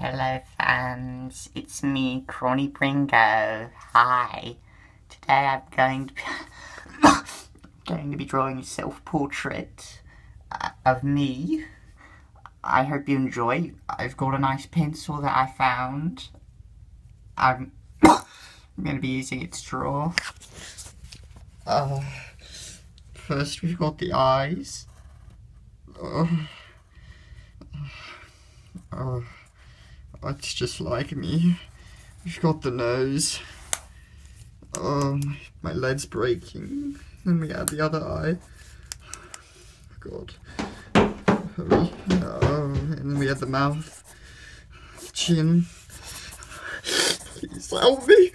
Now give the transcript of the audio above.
Hello fans, it's me, Cronny Bringo. Hi. Today I'm going to be going to be drawing a self-portrait uh, of me. I hope you enjoy. I've got a nice pencil that I found. I'm, I'm going to be using it to draw. Uh, first we've got the eyes. Oh. Oh. It's just like me. You've got the nose. Oh, my lead's breaking. Then we add the other eye. God. Hurry. Oh, and then we add the mouth. Chin. Please help me.